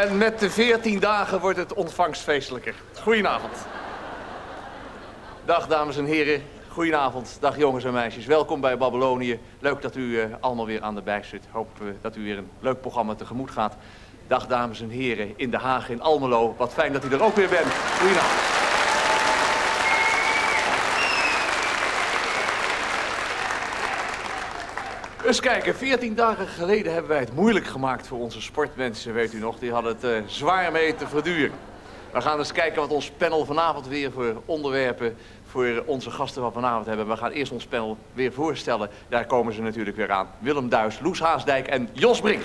En met de 14 dagen wordt het ontvangstfeestelijker. Goedenavond. Dag dames en heren. Goedenavond. Dag jongens en meisjes. Welkom bij Babylonië. Leuk dat u uh, allemaal weer aan de bij zit. Hoop uh, dat u weer een leuk programma tegemoet gaat. Dag dames en heren in Den Haag, in Almelo. Wat fijn dat u er ook weer bent. Goedenavond. Eens kijken, 14 dagen geleden hebben wij het moeilijk gemaakt voor onze sportmensen, weet u nog. Die hadden het uh, zwaar mee te verduren. We gaan eens kijken wat ons panel vanavond weer voor onderwerpen voor onze gasten van vanavond hebben. We gaan eerst ons panel weer voorstellen. Daar komen ze natuurlijk weer aan. Willem Duis, Loes Haasdijk en Jos Brink.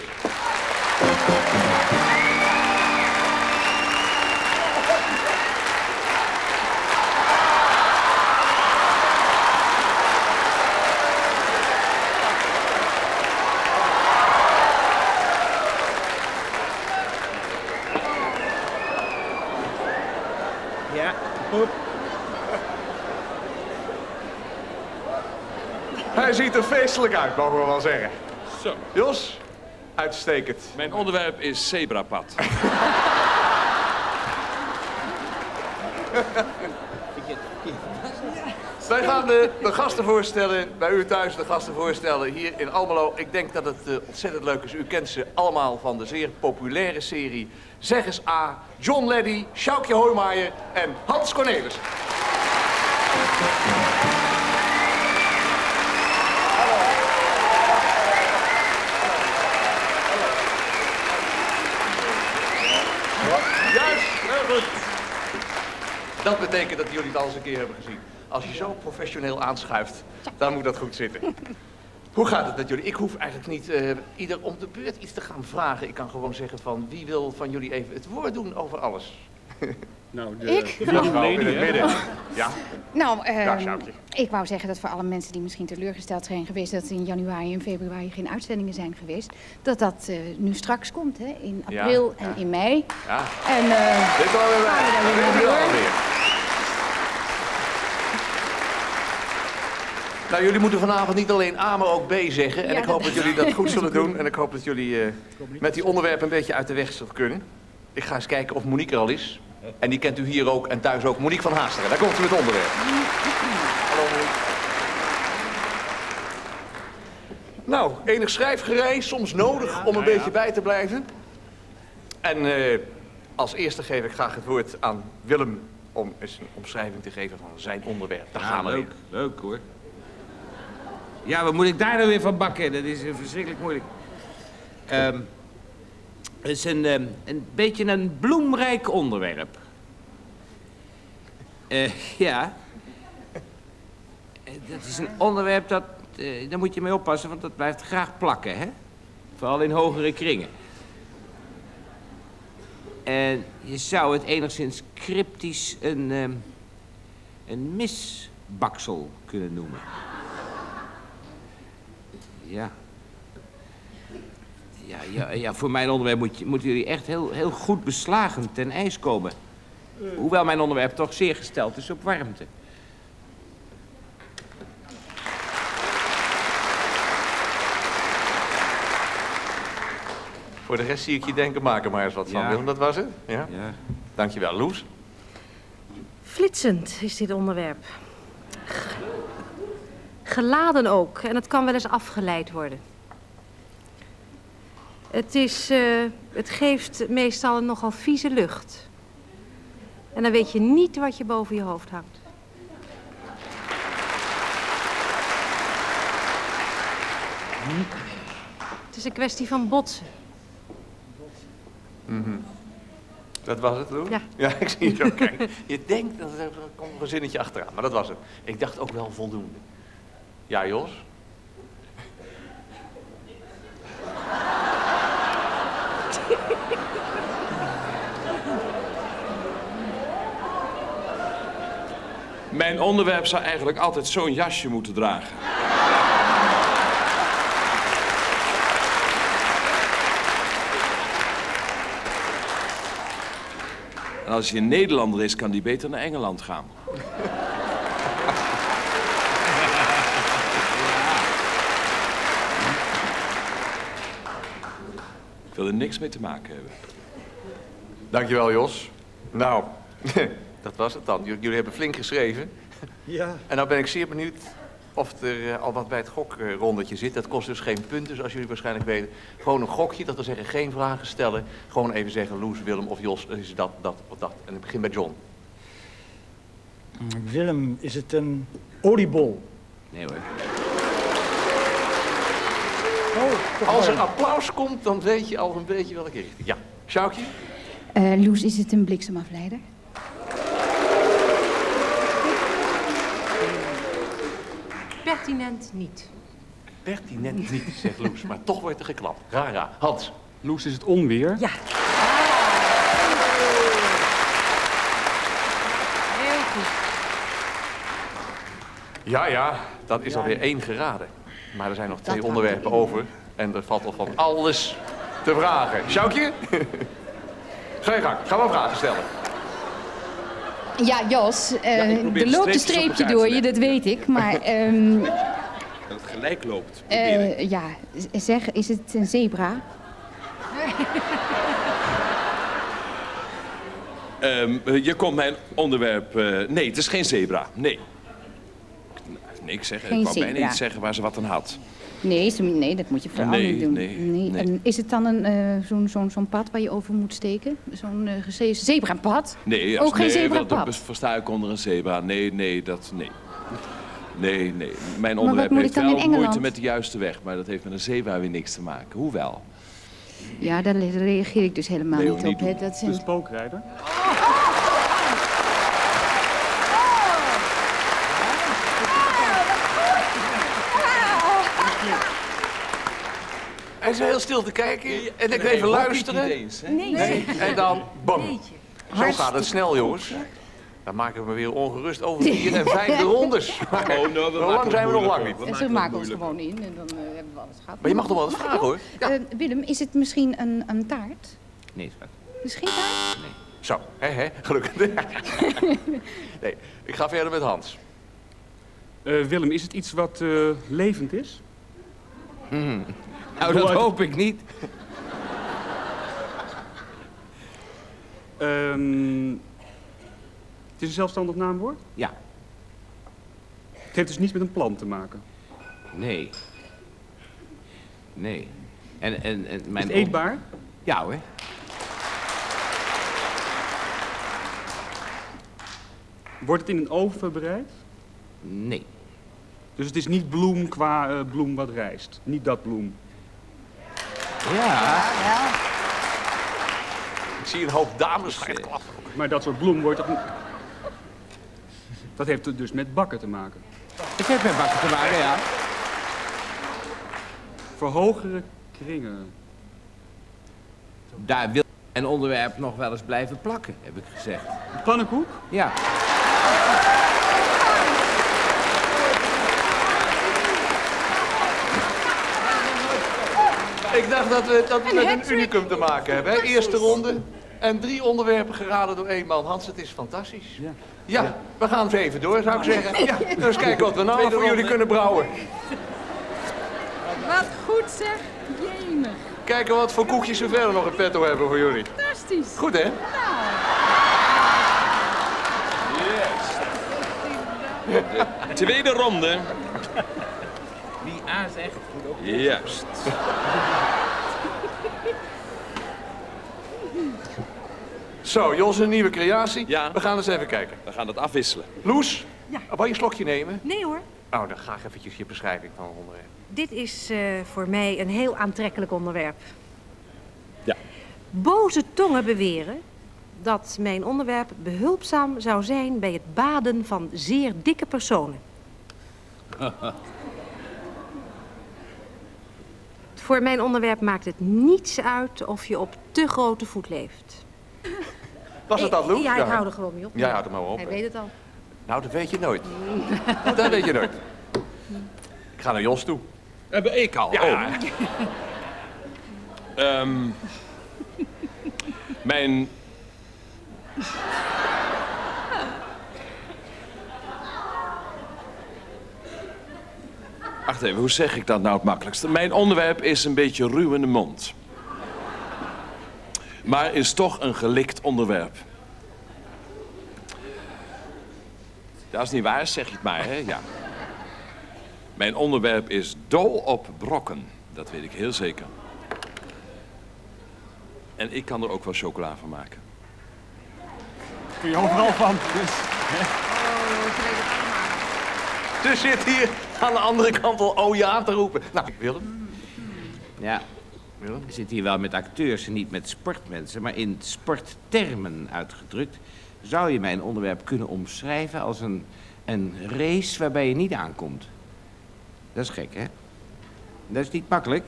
Hij uit, mogen we wel zeggen. Zo. Jos, uitstekend. Mijn onderwerp is zebrapad. Wij gaan de, de, gasten voorstellen, bij u thuis de gasten voorstellen hier in Almelo. Ik denk dat het uh, ontzettend leuk is. U kent ze allemaal van de zeer populaire serie Zeg eens A, John Leddy, Sjoukje Hoijmaier en Hans Cornelis. Juist, heel goed. Dat betekent dat jullie het al eens een keer hebben gezien. Als je zo professioneel aanschuift, dan moet dat goed zitten. Hoe gaat het met jullie? Ik hoef eigenlijk niet uh, ieder om de beurt iets te gaan vragen. Ik kan gewoon zeggen van wie wil van jullie even het woord doen over alles. Nou, de, ik? mevrouw in het midden. Ja. Nou, uh, ja, ik wou zeggen dat voor alle mensen die misschien teleurgesteld zijn geweest... dat in januari en februari geen uitzendingen zijn geweest... dat dat uh, nu straks komt, hè, in april ja, en in mei. Ja. En uh, Dit alweer bij. Nou, jullie moeten vanavond niet alleen A, maar ook B zeggen. En Ja, ik hoop dat- dat jullie dat goed zullen doen. En ik hoop dat jullie eh, met die onderwerpen een beetje uit de weg zullen kunnen. Ik ga eens kijken of Monique er al is. En die kent u hier ook en thuis ook. Monique van Haasteren. Daar komt ze met het onderwerp. Hallo Monique. Nou, enig schrijfgerei, soms nodig om een beetje bij te blijven. En eh, als eerste geef ik graag het woord aan Willem om eens een omschrijving te geven van zijn onderwerp. Daar Ja, gaan we leuk, weer. leuk hoor. Ja, wat moet ik daar nou weer van bakken? Dat is eh, verschrikkelijk moeilijk. Ehm, het is een, ehm, een beetje een bloemrijk onderwerp. Eh, ja. Eh, dat is een onderwerp dat... eh, daar moet je mee oppassen, want dat blijft graag plakken, hè? Vooral in hogere kringen. En je zou het enigszins cryptisch een, ehm, een misbaksel kunnen noemen. Ja. Ja, ja, ja voor mijn onderwerp moet je, moeten jullie echt heel, heel goed beslagen ten ijs komen. Hoewel mijn onderwerp toch zeer gesteld is op warmte. Voor de rest zie ik je denken, maak er maar eens wat van. Ja. Willem, dat was het? Ja. Ja. Dankjewel. Loes? Flitsend is dit onderwerp. G- Geladen ook, en het kan wel eens afgeleid worden. Het, is, eh, het geeft meestal een nogal vieze lucht. En dan weet je niet wat je boven je hoofd hangt. Het is een kwestie van botsen. Dat was het, Loes? Ja. Ja, ik zie het ook. Kijk, je denkt, dat er komt nog een zinnetje achteraan, maar dat was het. Ik dacht ook wel voldoende. Ja, Jos? Mijn onderwerp zou eigenlijk altijd zo'n jasje moeten dragen. En als hij een Nederlander is, kan die beter naar Engeland gaan. Ik wil er niks mee te maken hebben. Dankjewel, Jos. Nou, dat was het dan. J- Jullie hebben flink geschreven. Ja. En nou ben ik zeer benieuwd of er eh, al wat bij het gokrondetje zit. Dat kost dus geen punten, zoals jullie waarschijnlijk weten. Gewoon een gokje, dat wil zeggen geen vragen stellen. Gewoon even zeggen, Loes, Willem of Jos, is dat, dat of dat. En ik begin bij John. Willem, is het een oliebol? Nee hoor. Oh, Als er applaus komt, dan weet je al een beetje welke richting. Ja, Sjoukje? Eh, Loes, is het een bliksemafleider? Pertinent niet. Pertinent niet, zegt Loes, maar toch wordt er geklapt. Rara, Hans. Loes is het onweer. Ja. Heel goed. Ja, ja, dat is alweer één geraden. Maar er zijn nog twee onderwerpen over. En er valt al van alles te vragen. Sjoukje? Ga je gang, ga maar vragen stellen. Ja, Jos, eh, Ja, probeer er de loopt een streepje door je, dat weet ik. Maar ehm, Dat het gelijk loopt. eh, ja, zeg, is het een zebra? Ehm, eh, je komt mijn onderwerp... eh, nee, het is geen zebra. Nee. Nee, ik, zeg, Geen ik wou bijna iets zeggen waar ze wat aan had. Nee, ze- nee, dat moet je vooral Nee, niet doen. nee, nee. En is het dan een, eh, zo'n zo'n zo'n pad waar je over moet steken? Zo'n eh geze- zebrapad? Nee, Ook geen nee, zebrapad? dat- dat versta ik onder een zebra. Nee, nee, dat... Nee. Nee, nee. Mijn onderwerp moet heeft ik dan in wel moeite Engeland? met de juiste weg. Maar dat heeft met een zebra weer niks te maken. Hoewel. Ja, daar reageer ik dus helemaal Nee, niet niet op. Hè. doen. Dat Het is zijn... een spookrijder. Hij is heel stil te kijken en ik Nee, even luisteren. niet eens, hè? Nee, En dan, bam. Zo gaat het snel, jongens. Dan maken we me weer ongerust over vier en vijfde rondes. Maar Oh, nou, we zo maken lang zijn we nog lang niet. We En maken ze het maken ons gewoon in en dan eh, hebben we alles gehad. Maar je mag toch wel eens vragen, hoor. Eh, Willem, is het misschien een, een taart? Nee, schat. Misschien taart? Zo, hè, hè, gelukkig. Nee, ik ga verder met Hans. Eh, Willem, is het iets wat eh, levend is? Nou, dat hoop ik niet. Ehm, het is een zelfstandig naamwoord? Ja. Het heeft dus niets met een plant te maken. Nee. Nee. En, en, en Is mijn het eetbaar? Ja hoor. Wordt het in een oven bereid? Nee. Dus het is niet bloem qua eh, bloem wat rijst. Niet dat bloem. Ja. Ik zie een hoop dames gaan klappen. Maar dat soort bloem wordt toch... niet- Dat heeft dus met bakken te maken. Het heeft met bakken te maken, ja. Voor hogere kringen. Daar wil een onderwerp nog wel eens blijven plakken, heb ik gezegd. Pannenkoek? Ja. Ik dacht dat we, dat we met een unicum te maken hebben. Hè? Eerste ronde en drie onderwerpen geraden door één man. Hans, het is fantastisch. Ja. Ja, we gaan even even door, zou ik zeggen. Ja, nou eens kijken wat we nou voor jullie kunnen brouwen. Wat goed zeg. Jemig. Kijken wat voor koekjes we verder nog in petto hebben voor jullie. Fantastisch. Goed, hè? Tweede ronde. Die A is echt goed ook. Juist. Zo, Jos, een nieuwe creatie. Ja. We gaan eens even kijken. We gaan het afwisselen. Loes, Ja. wil je een slokje nemen? Nee hoor. Oh, dan graag eventjes je beschrijving van onderwerp. Dit is eh, voor mij een heel aantrekkelijk onderwerp. Ja. Boze tongen beweren dat mijn onderwerp behulpzaam zou zijn bij het baden van zeer dikke personen. voor mijn onderwerp maakt het niets uit of je op te grote voet leeft. Was het dat, Loes? Ja, ik hou er gewoon mee op. Jij houdt er maar op. Hij weet het al. Nou, dat weet je nooit. dat weet je nooit. Ik ga naar Jos toe. Heb ik al? Ja. Oh. Ehm, mijn... Wacht even, hoe zeg ik dat nou het makkelijkste? Mijn onderwerp is een beetje ruw in de mond. Maar is toch een gelikt onderwerp. Dat is niet waar, zeg je het maar, hè? Ja. Mijn onderwerp is dol op brokken. Dat weet ik heel zeker. En ik kan er ook wel chocola van maken. Kun je overal van. Dus, Dus zit hier aan de andere kant al oh ja te roepen. Nou, Willem. Ja, We zitten hier wel met acteurs en niet met sportmensen, maar in sporttermen uitgedrukt zou je mijn onderwerp kunnen omschrijven als een, een race waarbij je niet aankomt. Dat is gek, hè? Dat is niet makkelijk.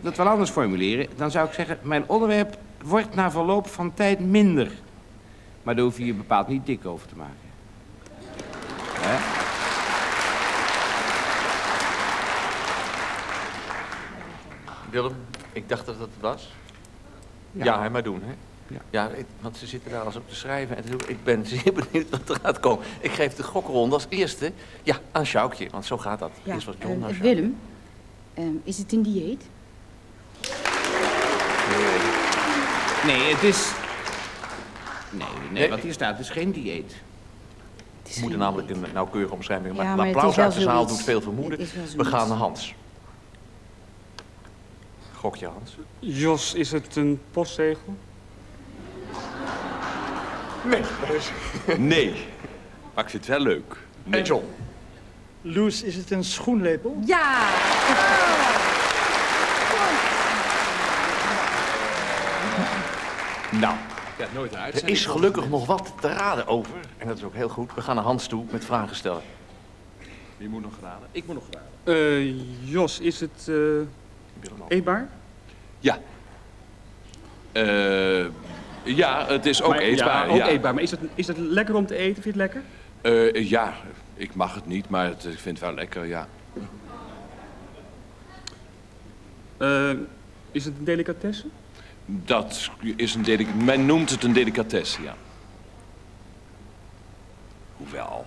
Het wel anders formuleren. Dan zou ik zeggen, mijn onderwerp wordt na verloop van tijd minder. Maar daar hoef je je bepaald niet dik over te maken. Hè? Willem, ik dacht dat het was. Ja, hè, maar doen, hè? Ja, ik- want ze zitten daar als op te schrijven en. Ik ben zeer benieuwd wat er gaat komen. Ik geef de gokronde als eerste ja, aan Sjoukje, want zo gaat dat. Ja, Eerst was John, eh, nou. Willem, eh, is het een dieet? Nee, het is... Nee, nee, Nee. wat hier staat is geen dieet. We moeten namelijk een nauwkeurige omschrijving Ja, maar applaus uit de zaal doet veel vermoeden. We gaan naar Hans. Gokje, Hans. Jos, is het een postzegel? Nee. Nee. Maar ik vind het wel leuk. En John. Loes, is het een schoenlepel? Ja! Nou, Ja, nooit uit. er is gelukkig nog wat te raden over. En dat is ook heel goed. We gaan naar Hans toe met vragen stellen. Wie moet nog raden? Ik moet nog raden. Eh, Jos, is het eh. Eetbaar? Ja. Eh, ja, het is ook Maar- eetbaar. Ja, ook ja. eetbaar. Maar is het, is het lekker om te eten? Vind je het lekker? Eh, ja, ik mag het niet, maar het, ik vind het wel lekker, ja. Eh, is het een delicatesse? Dat is een delic Men noemt het een delicatesse, ja. Hoewel.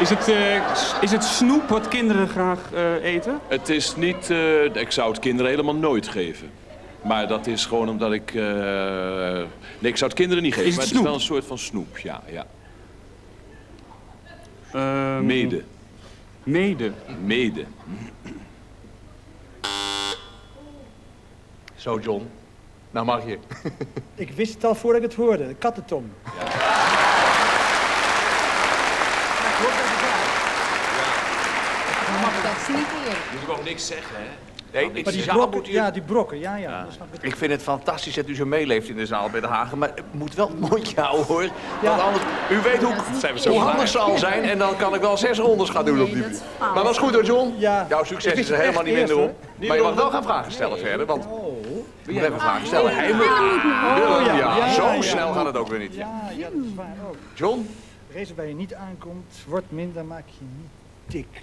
Is het, eh, is het snoep wat kinderen graag eh, eten? het is niet. eh, ik zou het kinderen helemaal nooit geven. Maar dat is gewoon omdat ik. eh, nee, ik zou het kinderen niet geven. Is het maar het snoep? is wel een soort van snoep, ja. ja. Ehm, Mede. Mede. Mede. Zo, John. Nou mag je. Ik wist het al voordat ik het hoorde. Kattentong. Dat niet. Moet ik ook niks zeggen, hè? Nee, Maar de die zaal brokken, ja, die brokken, ja, ja. ik. Ik vind het fantastisch dat u zo meeleeft in de zaal bij de Hagen. Maar het moet wel het mondje houden, hoor. Want anders, u weet hoe, Zijn we zo hoe klaar? handig ze al zijn. En dan kan ik wel zes rondes gaan doen op die manier. Maar dat is goed hoor, John. Ja. Jouw succes is er helemaal niet minder op. Maar je mag wel gaan vragen stellen verder. Want Oh, je moet even vragen stellen. Hij moet... Ja. ja, Ja, zo ja. snel gaat het ook weer niet. ja, ja, dat is waar ook. John? Race waar je niet aankomt, wordt minder, maak je niet dik.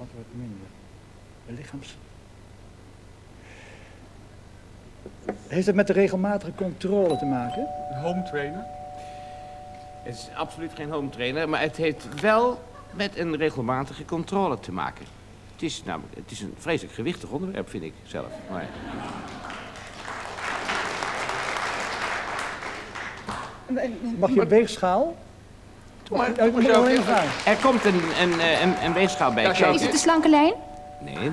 Wat wordt minder? De lichaams... Heeft het met de regelmatige controle te maken? Een home trainer? Het is absoluut geen home trainer, maar het heeft wel met een regelmatige controle te maken. Het is namelijk, het is een vreselijk gewichtig onderwerp, vind ik zelf. Maar, Mag je een weegschaal? Maar, Ja, ik moet nog alleen vragen. er komt een, een, eh, een, een weegschaal bij Ja. Is het een slanke lijn? Nee.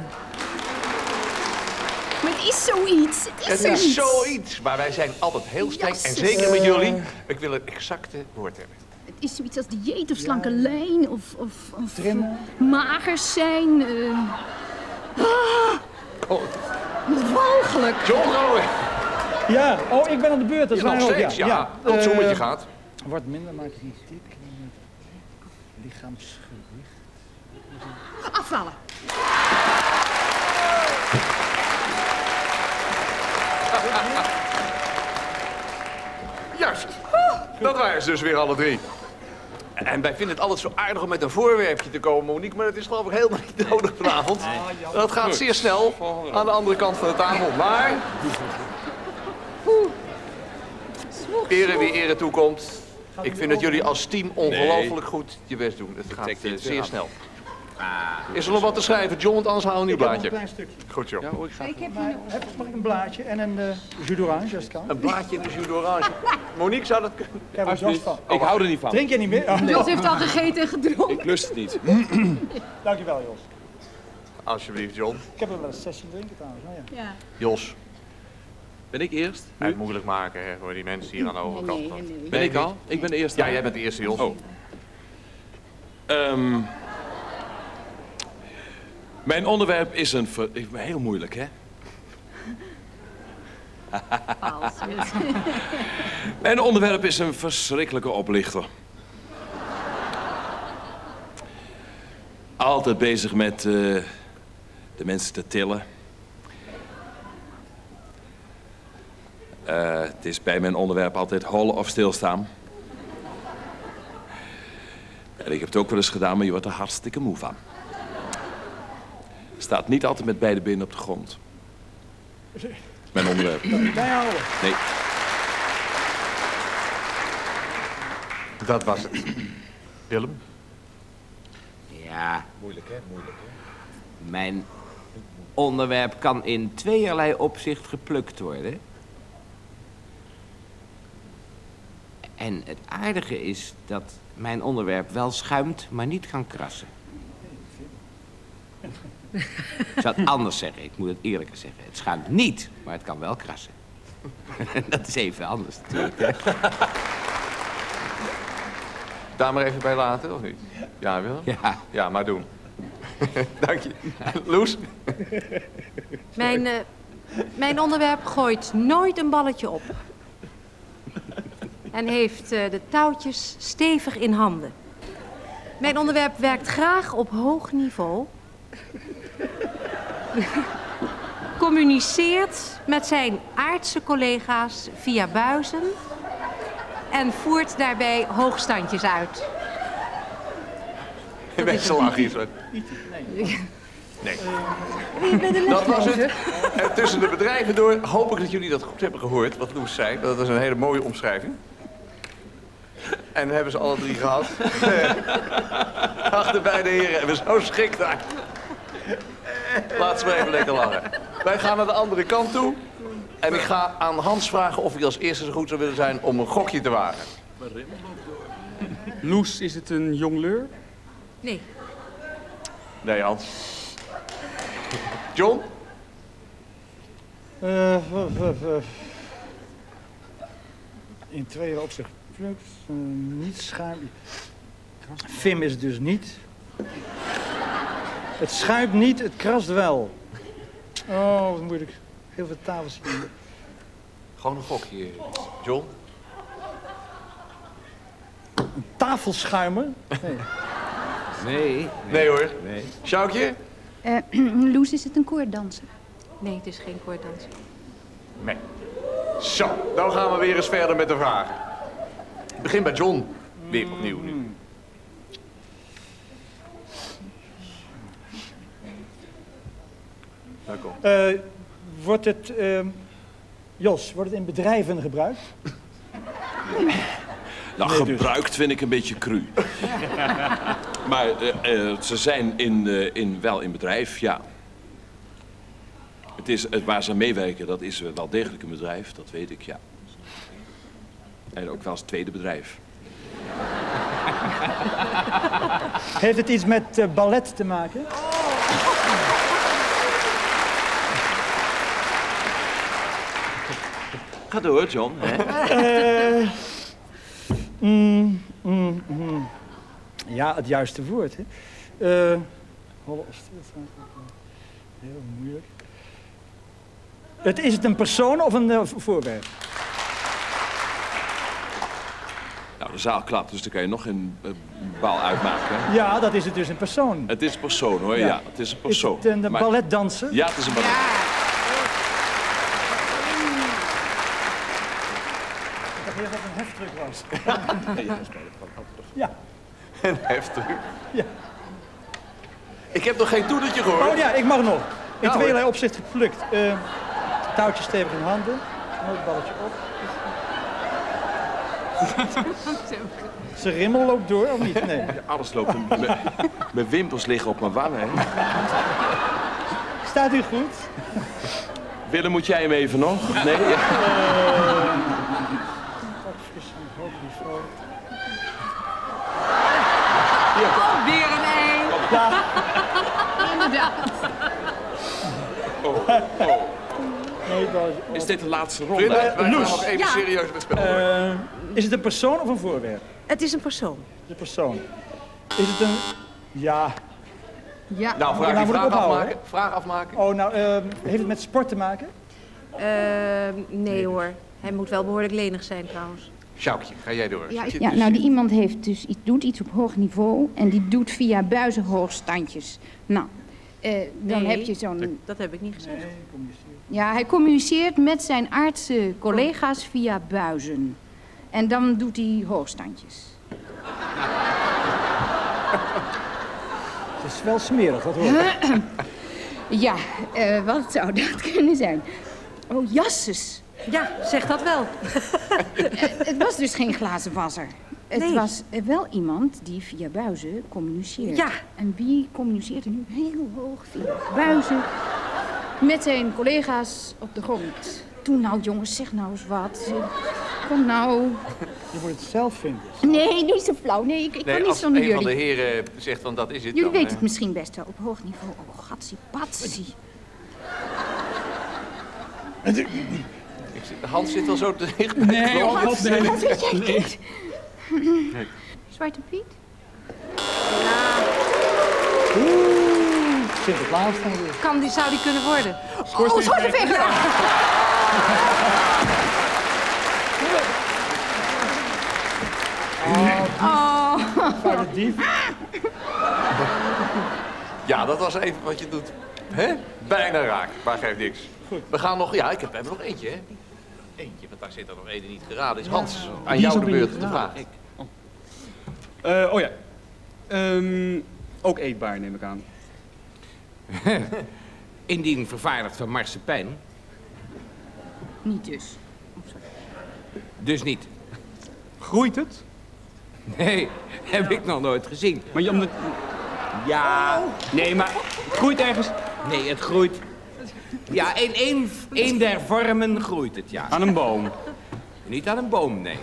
Maar het is zoiets. Het is Het zoiets. is zoiets. Maar wij zijn altijd heel streng. En zeker met jullie. Ik wil het exacte woord hebben. Het is zoiets als dieet of slanke lijn of, of, of Trimmen. magers zijn. eh Oh, walgelijk. John. Ja, oh, ik ben aan de beurt. Dat is Nog ook, steeds, ja. Tot Eh, zo met je gaat. Wordt minder, maak je niet dik. Lichaamsgewicht. Afvallen. Juist. Dat waren ze dus weer alle drie. En wij vinden het altijd zo aardig om met een voorwerpje te komen, Monique. Maar dat is geloof ik helemaal niet nodig vanavond. Dat gaat zeer snel aan de andere kant van de tafel. Maar... Ere wie ere toekomt. Ik vind dat jullie als team ongelooflijk goed je best doen. Het gaat eh, zeer af. snel. Is er nog wat te schrijven, John? Want anders halen we een nieuw Ik heb nog een blaadje. klein stukje. Goed, John. Ja hoor, ik ga. Ik heb Maar, heb, mag ik een blaadje en een uh, jus d'orange als het kan? Een blaadje in de jus d'orange. Monique zou dat kunnen. Ik heb er van. Ik hou er niet van. Drink je niet meer? Oh, Jos heeft al gegeten en gedronken. Ik lust het niet. dankjewel Jos. Alsjeblieft, John. Ik heb er wel eens 16 drinken trouwens. Nou ja. Ja. Jos, Ben ik eerst? het moeilijk maken hè, voor die mensen hier aan de overkant. Nee, nee, nee. Ben ik al? Ik ben de eerste. Ja, jij bent de eerste, Jos. Oh. Ehm, mijn onderwerp is een... ver- Heel moeilijk, hè? Mijn onderwerp is een verschrikkelijke oplichter. Altijd bezig met eh, de mensen te tillen. Eh, het is bij mijn onderwerp altijd hollen of stilstaan. En ik heb het ook wel eens gedaan, maar je wordt er hartstikke moe van. Staat niet altijd met beide benen op de grond. Mijn onderwerp. Bijhouden. Nee. Dat was het. Willem? Ja. Moeilijk, hè? Moeilijk, hè? Mijn onderwerp kan in tweeërlei opzicht geplukt worden. En het aardige is dat mijn onderwerp wel schuimt, maar niet kan krassen. Ik zou het anders zeggen, ik moet het eerlijker zeggen. Het schuimt niet, maar het kan wel krassen. dat is even anders natuurlijk. Hè? Daar maar even bij laten, of niet? Ja, Willem? Ja. Ja, maar doen. Dank je. Loes? Mijn, eh, mijn onderwerp gooit nooit een balletje op. En heeft eh, de touwtjes stevig in handen. Mijn onderwerp werkt graag op hoog niveau. Communiceert met zijn aardse collega's via buizen. En voert daarbij hoogstandjes uit. Mensen lachen hier zo. Nee. Dat was het. En tussen de bedrijven door hoop ik dat jullie dat goed hebben gehoord, wat Loes zei. Dat is een hele mooie omschrijving. En hebben ze alle drie gehad. Achter beide heren hebben zo schik daar. Laat ze maar even lekker lachen. Wij gaan naar de andere kant toe. En ik ga aan Hans vragen of hij als eerste zo goed zou willen zijn om een gokje te wagen. Loes, is het een jongleur? Nee, Nee, Hans. John? Eh, eh, eh, eh. in twee opzicht geplukt. eh, niet schuim. Vim is het dus niet. Het schuimt niet, het krast wel. Oh, wat moeilijk. Heel veel tafels hier. Gewoon een gokje, John. Tafelschuimer? Nee. Nee. Nee hoor. Nee. Sjoukje? Eh, Loes, is het een koorddanser? nee, het is geen koorddans. Nee. Zo, dan gaan we weer eens verder met de vragen. Ik begin bij John. Weer opnieuw nu. Eh, wordt het, ehm, Jos, wordt het in bedrijven gebruikt? Nou, Nee, dus. gebruikt vind ik een beetje cru. maar eh, eh, ze zijn in, eh, in, wel in bedrijf, ja. Het is, het, waar ze aan meewerken, dat is wel degelijk een bedrijf, dat weet ik, ja. En ook wel als tweede bedrijf. Heeft het iets met eh, ballet te maken? Ga door, John. Hè? Eh, mm, mm, mm. Ja, het juiste woord. Hè? Eh, of stilstaan. Heel moeilijk. Het, is het een persoon of een vo- voorwerp? Nou, de zaal klapt, dus dan kan je nog een eh, bal uitmaken. hè? Ja, dat is het dus een persoon. Het is een persoon, hoor. Ja, Ja. het is een Is persoon. het een Maar- balletdanser? Ja, het is een ballet. Ik dacht eerst dat het een heftruck was. ja. En heftig. Ja. Ik heb nog geen toedertje gehoord. Oh ja, ik mag nog. In Ja, tweeërlei opzicht geplukt. Eh touwtje stevig in handen. Nooit balletje op. Zijn rimmel loopt door, of niet? Nee. Alles loopt. Mijn- Mijn wimpels liggen op mijn wangen. Staat u goed? Willem, moet jij hem even nog? Nee? Ja. Niveau. Weer een ei. Inderdaad. Nee, dat Is dit de laatste ronde? Wij gaan Loes. nog even Ja. serieus met spel. Is het een persoon of een voorwerp? Het is een persoon. Het is een persoon. Is het een... Ja. Ja. nou, vraag, nou moet vraag afmaken. Vraag afmaken. Oh, nou, eh, heeft het met sport te maken? Ehm, nee hoor. Hij moet wel behoorlijk lenig zijn trouwens. Sjoukje, ga jij door. Ja, ja, dus- nou, die iemand heeft dus iets, doet iets op hoog niveau en die doet via buizenhoogstandjes. Nou, eh, dan Nee. heb je zo'n... Dat heb ik niet gezegd. Ja, hij communiceert met zijn aardse collega's via buizen. En dan doet hij hoogstandjes. Het is wel smerig, dat hoor ik. Ja, eh, wat zou dat kunnen zijn? Oh, jasses. Ja, zeg dat wel. Het was dus geen glazenwasser. Het Nee. was eh, wel iemand die via buizen communiceert. Ja. En wie communiceert er nu heel hoog via buizen met zijn collega's op de grond? Toen nou, jongens, zeg nou eens wat. Kom nou. Je moet het zelf vinden. Nee, doe niet zo flauw. Nee, ik, ik Nee, kan niet als zonder een van de jullie. heren zegt van dat is het Jullie dan, weten eh, het misschien best wel op hoog niveau. Oh, gatsie patsie. zit- Hans zit wel zo te dicht bij Nee, oh, nee. Wat weet jij dit? Zwarte Piet? Sinterklaas dan weer. Kan die, zou die kunnen worden? Oh, schoorsteenveger! Foute dief. Ja, dat was even wat je doet. Hè? Bijna raak, maar geeft niks. We gaan nog, ja, ik heb, we hebben nog eentje, hè? Eentje, want daar zit er nog één die niet geraden is. Hans, aan jou de beurt te geraden. vragen. Eh, oh ja. Ehm, ook eetbaar, neem ik aan. Indien vervaardigd van marsepein, Niet dus. dus niet. Groeit het? Nee, heb ik nog nooit gezien. Maar je, omdat... Ja, Nee, maar het groeit ergens nee, het groeit. Ja, in één, één der vormen groeit het, ja. aan een boom. Niet aan een boom, nee.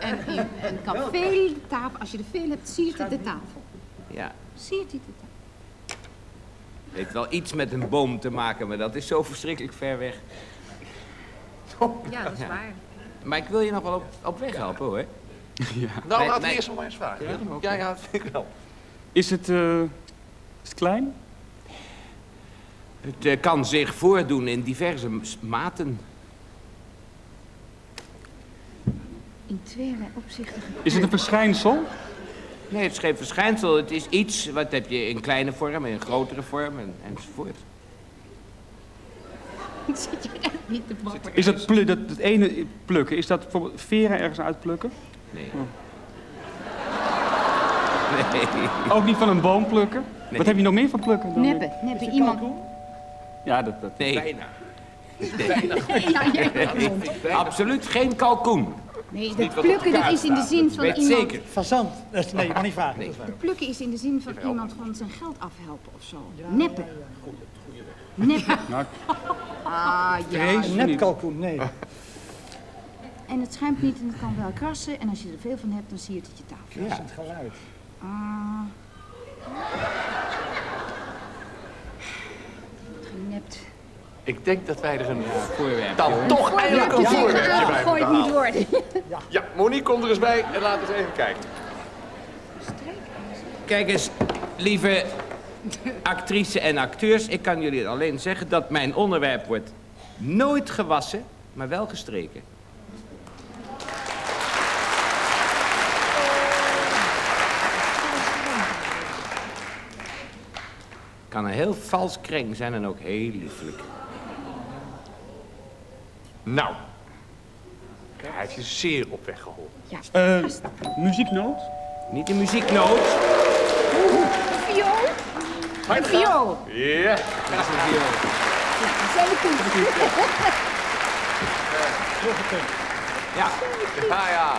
En, en, en kan veel tafel, als je er veel hebt, siert het de tafel. Ja, Siert het de tafel. heeft wel iets met een boom te maken, maar dat is zo verschrikkelijk ver weg. Ja, dat is waar. Maar ik wil je nog wel op, op weg helpen, hoor. Nou, Nee, laat nee. eerst nog maar eens vragen. Ja, ja, dat vind ik wel. Is het, eh, is het klein? Het eh, kan zich voordoen in diverse maten. In tweeërlei opzichten. Is het een verschijnsel? Nee, het is geen verschijnsel. Het is iets, wat heb je in kleine vorm, in grotere vorm en, enzovoort. Zit je echt niet te bakken? Is dat, dat, dat ene plukken, is dat bijvoorbeeld veren ergens uitplukken? Nee. Oh. Nee. Ook niet van een boom plukken? Nee. Wat heb je nog meer van plukken? dan? Neppen, neppen. Iemand... Ja, dat, dat. Nee. Bijna. Ja, jij- Absoluut geen kalkoen. Nee, dat plukken dat is in de zin van Weet iemand... zeker. Fazant. Dat is- Nee, je mag niet vragen. Nee. Dat. Plukken is in de zin van iemand van zijn geld afhelpen of zo. Neppen. Neppen. Nou, Ah, ja. Niet. nepkalkoen, nee. En het schuimt niet en het kan wel krassen. En als je er veel van hebt, dan siert het je tafel. Is het geluid. Ah. Genept. Ik denk dat wij er een, Voorwerp. dan toch eindelijk een voorwerpje bij moeten moet halen. worden. Ja, Monique komt er eens bij en we eens even kijken. Kijk eens, lieve actrices en acteurs, ik kan jullie alleen zeggen dat mijn onderwerp wordt nooit gewassen, maar wel gestreken. Kan een heel vals kreng zijn en ook heel lieflijk. Nou, hij heeft je zeer op weg geholpen. Ja. Eh, muzieknoot? Niet de muzieknoot. Viool? Een viool. Ja. Zijn we toe? Ja, Ja, ja.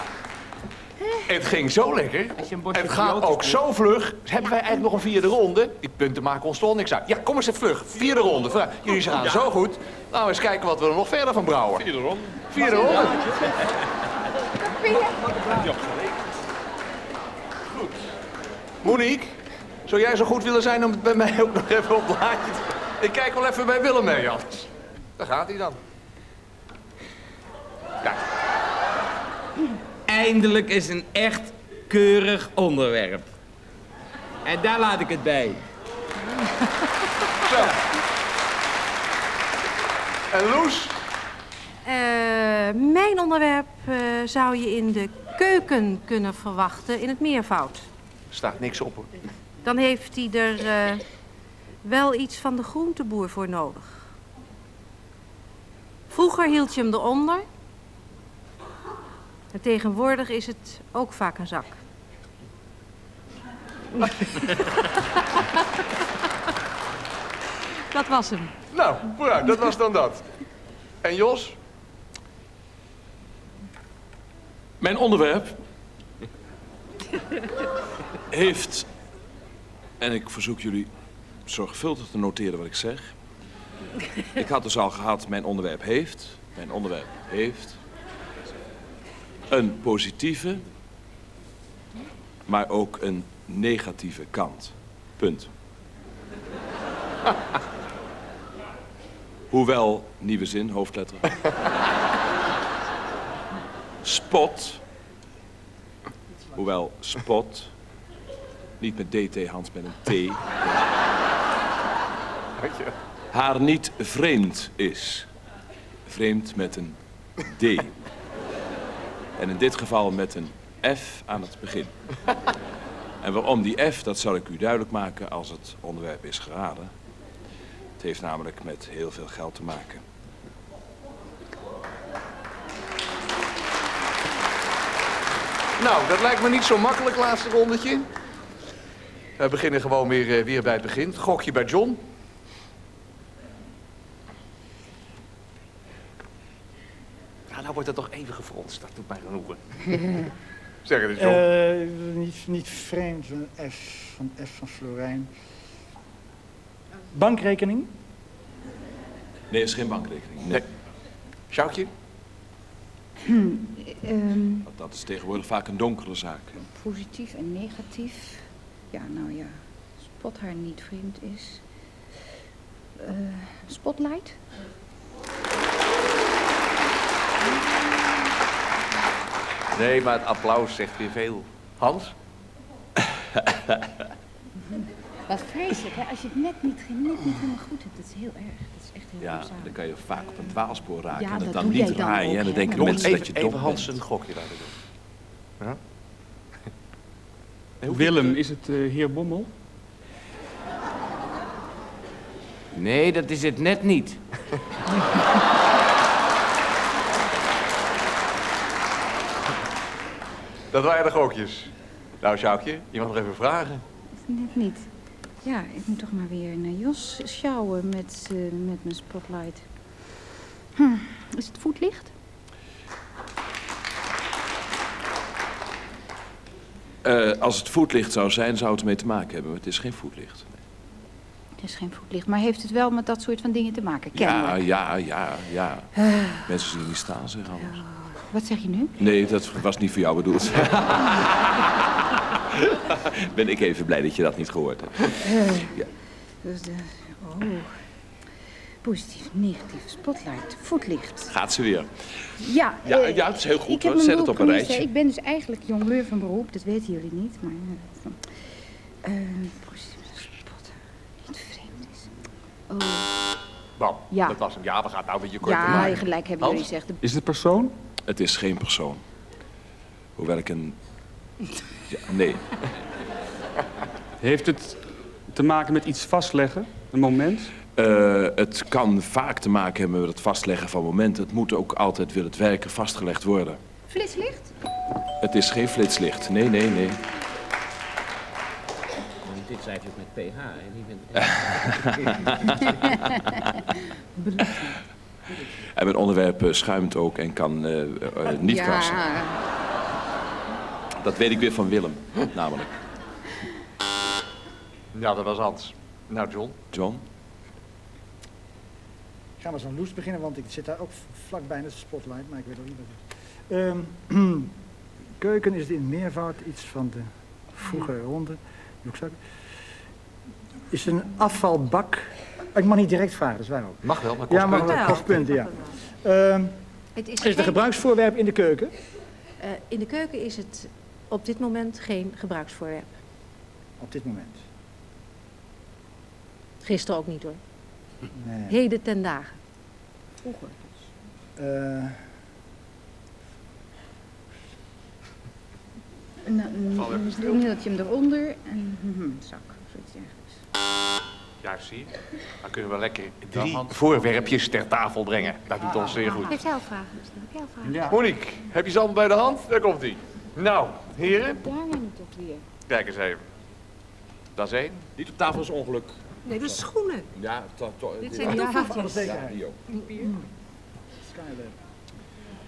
Het ging zo lekker. Een Het gaat ook is, zo vlug. Hebben wij eigenlijk nog een vierde ronde? Die punten maken ons toch niks uit. Ja, kom eens even vlug. Vierde ronde. Jullie gaan zo goed. Nou, we eens kijken wat we er nog verder van brouwen. Vierde ronde. Vierde ronde. Goed. Monique, zou jij zo goed willen zijn om bij mij ook nog even op het te... Ik kijk wel even bij Willem mee, anders. Daar gaat hij dan. Kijk. eindelijk is een echt keurig onderwerp. En daar laat ik het bij. Zo. En Loes? Eh, mijn onderwerp eh, zou je in de keuken kunnen verwachten in het meervoud. Staat niks op hoor. Dan heeft hij er eh, wel iets van de groenteboer voor nodig. Vroeger hield je hem eronder. En tegenwoordig is het ook vaak een zak. Dat was hem. Nou, vooruit, dat was dan dat. En Jos? Mijn onderwerp heeft, en ik verzoek jullie zorgvuldig te noteren wat ik zeg. Ik had dus al gehad, mijn onderwerp heeft, mijn onderwerp heeft een positieve, maar ook een negatieve kant. Punt. Hoewel, nieuwe zin, hoofdletter. Spot. Hoewel spot. Niet met DT, Hans, met een T. Haar niet vreemd is. Vreemd met een D. En in dit geval met een F aan het begin. En waarom die F, dat zal ik u duidelijk maken als het onderwerp is geraden. Het heeft namelijk met heel veel geld te maken. Nou, dat lijkt me niet zo makkelijk, laatste rondetje. We beginnen gewoon weer, eh, weer bij het begin. Gokje bij John. Nou, nou wordt het toch even gefronst. Dat doet mij genoegen. zeg het eens, John. Eh, niet, niet vreemd, een F van F van Florijn. Bankrekening? Nee, is geen bankrekening. Nee. Nee. Sjoukje? Ehm, Want Dat is tegenwoordig vaak een donkere zaak. positief en negatief. Ja, nou ja. Spot haar niet vreemd is. Eh, spotlight? Nee, maar het applaus zegt weer veel. Hans? Wat vreselijk, hè? Als je het net niet, net niet helemaal goed hebt. Dat is heel erg. Dat is echt heel Ja, dan kan je vaak op een dwaalspoor raken Ja, en het dan niet draaien. ook, en dan denken mensen even, dat je even dom Hans bent. een gokje laten doen. Ja? Willem, is het eh, heer Bommel? Nee, dat is het net niet. Dat waren de gokjes. Nou, Sjoukje, je mag nog even vragen. Net niet. Ja, ik moet toch maar weer naar Jos sjouwen met, eh, met mijn spotlight. Hm, is het voetlicht? Eh, als het voetlicht zou zijn, zou het ermee te maken hebben. Maar het is geen voetlicht. Het is geen voetlicht, maar heeft het wel met dat soort van dingen te maken? Ja, Kennelijk. ja, ja, ja. Mensen zien niet staan, zeg anders. Wat zeg je nu? Nee, dat was niet voor jou bedoeld. ben ik even blij dat je dat niet gehoord hebt. Dus, eh, oh. Positief, negatief, spotlight, voetlicht. Gaat ze weer. Ja, Ja, eh, ja, het is heel goed, Ik heb hoor. Zet het op een rijtje. Ik ben dus eigenlijk jongleur van beroep, dat weten jullie niet. Maar, eh, eh, positief, spot, niet vreemd is. Oh, Bam, Ja. dat was hem. Ja, we gaan nou een beetje korter ja, maken. gelijk hebben Hans? jullie gezegd. De Is het persoon? Het is geen persoon. Hoewel ik een... Ja, nee, Heeft het te maken met iets vastleggen? Een moment? Eh, het kan vaak te maken hebben met het vastleggen van momenten. Het moet ook altijd, wil het werken, vastgelegd worden. Flitslicht? Het is geen flitslicht. Nee, nee, nee. Dit schrijf je ook met PH en niet met... En mijn onderwerp eh, schuimt ook en kan eh, niet krassen. Ja, Dat weet ik weer van Willem, namelijk. Ja, dat was Hans. Nou, John. John? Ik ga maar zo'n loes beginnen, want ik zit daar ook vlakbij, net als spotlight, maar ik weet ook niet wat het is. Ehm, keuken is het in meervoud, iets van de vroegere ronde. Is een afvalbak. Ik mag niet direct vragen, dat is waar ook. Mag wel, maar kost Ja, maar punten. wel. kost punten, ja. Ehm, Het is, is het een geen- gebruiksvoorwerp in de keuken? eh, in de keuken is het op dit moment geen gebruiksvoorwerp. Op dit moment. Gisteren ook niet hoor. Nee. Heden ten dagen. vroeger. Eh, Een, een, een middeltje hem eronder en mhm, een zak. Zoiets dergelijks. Juist, zie je. Dan kunnen we lekker drie voorwerpjes ter tafel brengen. Dat doet ons zeer goed. Heeft hij al vragen gesteld? Heb jij al vragen? ja. Monique, heb je ze allemaal bij de hand? Daar komt ie. Nou, heren, Daar hebben we toch weer. kijk eens even. Dat is één. Niet op tafel is ongeluk. Nee, de schoenen. Ja, to, to, Dit zijn toffeltjes. zekerheid. die ook.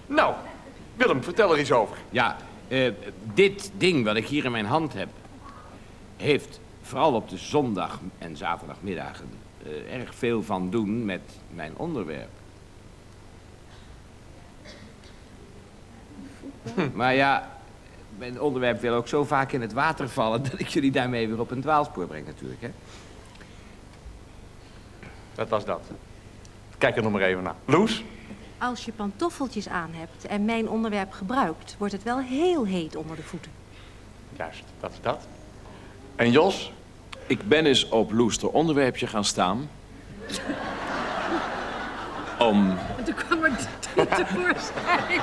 Nou, Willem, vertel er iets over. Ja, eh, dit ding wat ik hier in mijn hand heb, heeft vooral op de zondag en zaterdagmiddagen eh, erg veel van doen met mijn onderwerp. Maar ja, mijn onderwerp wil ook zo vaak in het water vallen dat ik jullie daarmee weer op een dwaalspoor breng natuurlijk. Hè? Dat was dat. Kijk er nog maar even naar. Loes? Als je pantoffeltjes aan hebt en mijn onderwerp gebruikt, wordt het wel heel heet onder de voeten. Juist, dat is dat. En Jos? Ik ben eens op Loester onderwerpje gaan staan. Om, En toen kwam er tevoorschijn.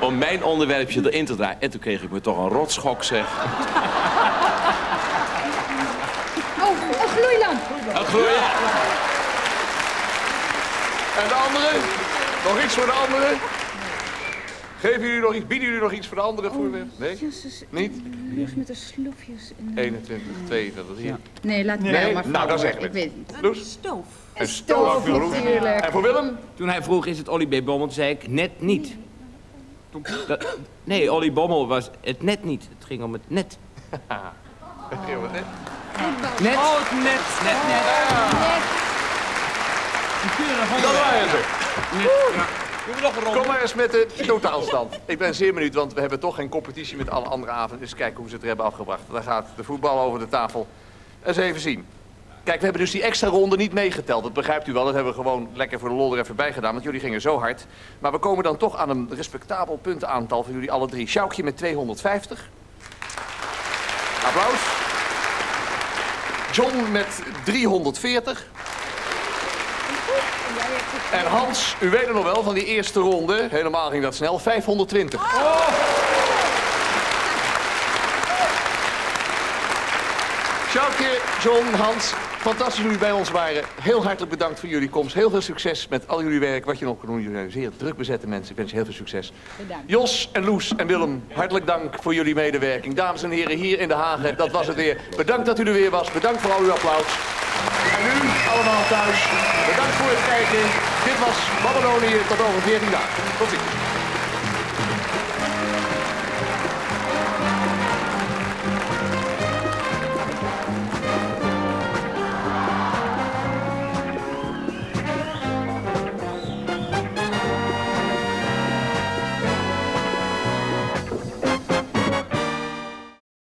om mijn onderwerpje erin te draaien. En toen kreeg ik me toch een rotschok, zeg. Oh, een gloeilamp. Gloei- En de anderen? Nog iets voor de anderen? Geven jullie nog iets? Bieden jullie nog iets voor de andere voorwerp? Nee? Jezus, Niet? Loes met de sloefjes. En, 21, 22, hier. Nee, laat Nee, mij maar nou, dat echt Ik weet het niet. Een stoof. Een stoof, natuurlijk. En voor Willem? Toen hij vroeg, is het Olly B. Bommel, zei ik, net niet. Dat, nee, Olly Bommel was het net niet. Het ging om het net. Heel wat, hè? Net? Oh, het net. Net, net. Dat waren ze. Kom maar eens met de totaalstand. Ik ben zeer benieuwd, want we hebben toch geen competitie met alle andere avonden. Dus kijken hoe ze het er hebben afgebracht. Daar gaat de voetbal over de tafel. Eens even zien. Kijk, we hebben dus die extra ronde niet meegeteld. Dat begrijpt u wel. Dat hebben we gewoon lekker voor de lol er even bij gedaan. Want jullie gingen zo hard. Maar we komen dan toch aan een respectabel puntenaantal van jullie alle drie. Sjoukje met 250. Applaus. John met 340. En Hans, u weet het nog wel van die eerste ronde. Helemaal ging dat snel. 520. Sjoukje, John, Hans, fantastisch dat jullie bij ons waren. Heel hartelijk bedankt voor jullie komst. Heel veel succes met al jullie werk, wat je nog kan doen. Jullie zijn zeer druk bezette mensen. Ik wens je heel veel succes. Bedankt. Jos en Loes en Willem, hartelijk dank voor jullie medewerking. Dames en heren, hier in De Haag, dat was het weer. Bedankt dat u er weer was. Bedankt voor al uw applaus. En u, allemaal thuis, bedankt voor het kijken. Dit was Babylonië tot over 14 dagen. Tot ziens.